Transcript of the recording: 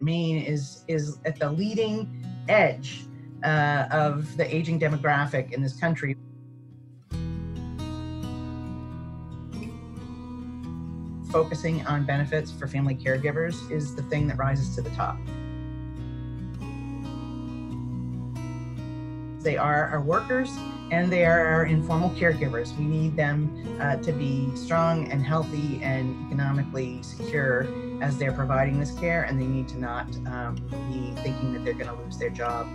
Maine is is at the leading edge uh, of the aging demographic in this country. Focusing on benefits for family caregivers is the thing that rises to the top. They are our workers and they are our informal caregivers. We need them uh, to be strong and healthy and economically secure as they're providing this care, and they need to not um, be thinking that they're going to lose their job